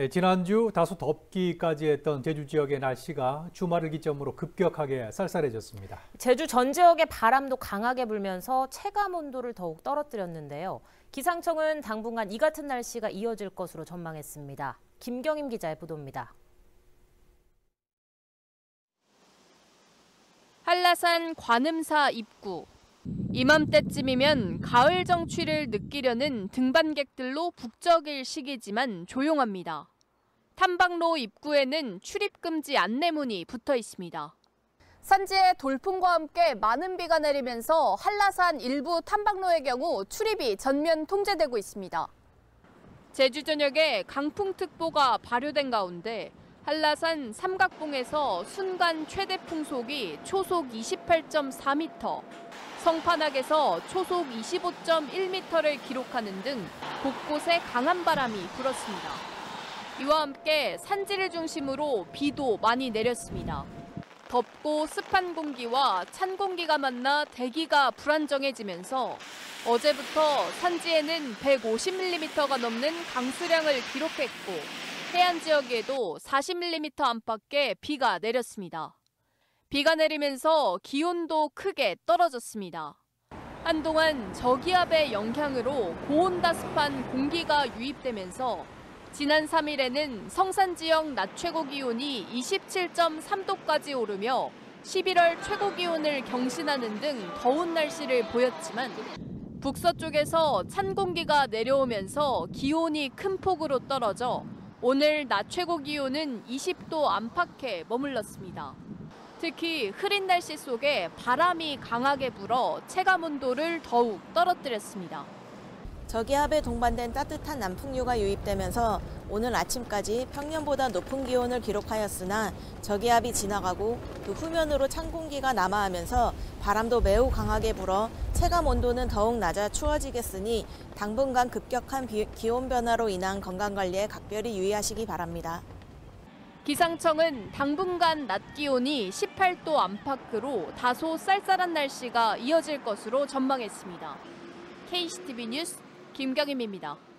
네, 지난주 다소 덥기까지 했던 제주 지역의 날씨가 주말을 기점으로 급격하게 쌀쌀해졌습니다. 제주 전 지역의 바람도 강하게 불면서 체감 온도를 더욱 떨어뜨렸는데요. 기상청은 당분간 이 같은 날씨가 이어질 것으로 전망했습니다. 김경임 기자의 보도입니다. 한라산 관음사 입구. 이맘때쯤이면 가을 정취를 느끼려는 등반객들로 북적일 시기지만 조용합니다. 탐방로 입구에는 출입금지 안내문이 붙어 있습니다. 산지에 돌풍과 함께 많은 비가 내리면서 한라산 일부 탐방로의 경우 출입이 전면 통제되고 있습니다. 제주 전역에 강풍특보가 발효된 가운데 한라산 삼각봉에서 순간 최대 풍속이 초속 28.4m, 성판악에서 초속 25.1m를 기록하는 등 곳곳에 강한 바람이 불었습니다. 이와 함께 산지를 중심으로 비도 많이 내렸습니다. 덥고 습한 공기와 찬 공기가 만나 대기가 불안정해지면서 어제부터 산지에는 150mm가 넘는 강수량을 기록했고 해안 지역에도 40mm 안팎의 비가 내렸습니다. 비가 내리면서 기온도 크게 떨어졌습니다. 한동안 저기압의 영향으로 고온다습한 공기가 유입되면서 지난 3일에는 성산 지역 낮 최고 기온이 27.3도까지 오르며 11월 최고 기온을 경신하는 등 더운 날씨를 보였지만 북서쪽에서 찬 공기가 내려오면서 기온이 큰 폭으로 떨어져 오늘 낮 최고 기온은 20도 안팎에 머물렀습니다. 특히 흐린 날씨 속에 바람이 강하게 불어 체감 온도를 더욱 떨어뜨렸습니다. 저기압에 동반된 따뜻한 남풍류가 유입되면서 오늘 아침까지 평년보다 높은 기온을 기록하였으나 저기압이 지나가고 그 후면으로 찬 공기가 남하하면서 바람도 매우 강하게 불어 체감 온도는 더욱 낮아 추워지겠으니 당분간 급격한 기온 변화로 인한 건강 관리에 각별히 유의하시기 바랍니다. 기상청은 당분간 낮 기온이 18도 안팎으로 다소 쌀쌀한 날씨가 이어질 것으로 전망했습니다. KCTV 뉴스 김경임입니다.